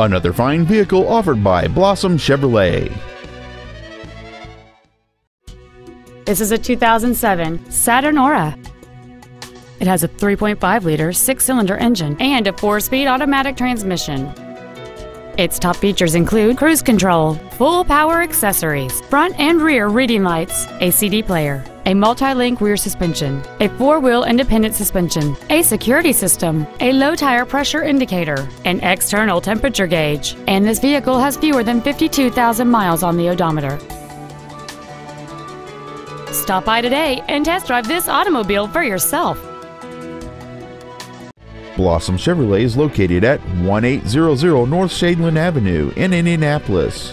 Another fine vehicle offered by Blossom Chevrolet. This is a 2007 Saturn Aura. It has a 3.5 liter six cylinder engine and a four speed automatic transmission. Its top features include cruise control, full power accessories, front and rear reading lights, a CD player, a multi-link rear suspension, a four-wheel independent suspension, a security system, a low tire pressure indicator, an external temperature gauge, and this vehicle has fewer than 52,000 miles on the odometer. Stop by today and test drive this automobile for yourself. Blossom Chevrolet is located at 1800 North Shadeland Avenue in Indianapolis.